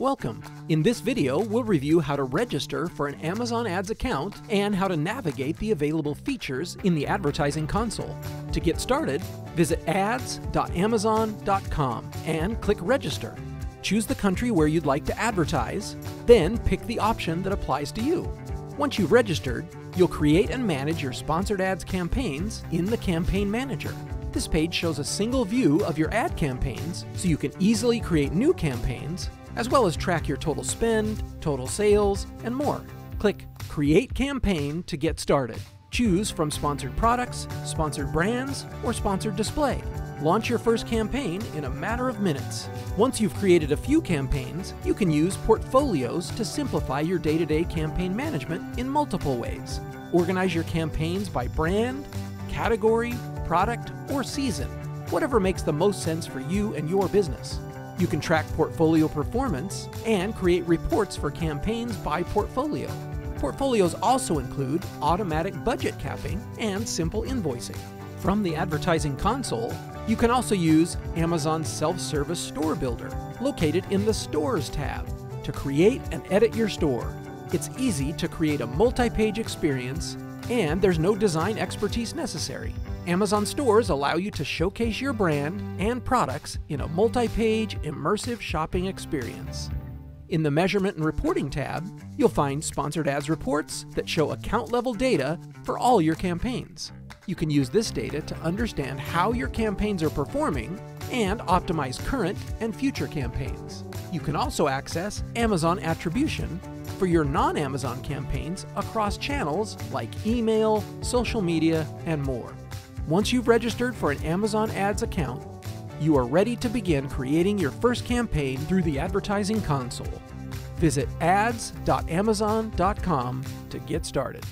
Welcome! In this video, we'll review how to register for an Amazon Ads account and how to navigate the available features in the advertising console. To get started, visit ads.amazon.com and click Register. Choose the country where you'd like to advertise, then pick the option that applies to you. Once you've registered, you'll create and manage your sponsored ads campaigns in the Campaign Manager. This page shows a single view of your ad campaigns so you can easily create new campaigns as well as track your total spend, total sales, and more. Click Create Campaign to get started. Choose from sponsored products, sponsored brands, or sponsored display. Launch your first campaign in a matter of minutes. Once you've created a few campaigns, you can use portfolios to simplify your day to day campaign management in multiple ways. Organize your campaigns by brand, category, product, or season, whatever makes the most sense for you and your business. You can track portfolio performance and create reports for campaigns by portfolio. Portfolios also include automatic budget capping and simple invoicing. From the advertising console, you can also use Amazon's self-service store builder, located in the Stores tab, to create and edit your store. It's easy to create a multi-page experience, and there's no design expertise necessary. Amazon stores allow you to showcase your brand and products in a multi page, immersive shopping experience. In the Measurement and Reporting tab, you'll find sponsored ads reports that show account level data for all your campaigns. You can use this data to understand how your campaigns are performing and optimize current and future campaigns. You can also access Amazon Attribution for your non Amazon campaigns across channels like email, social media, and more. Once you've registered for an Amazon Ads account, you are ready to begin creating your first campaign through the advertising console. Visit ads.amazon.com to get started.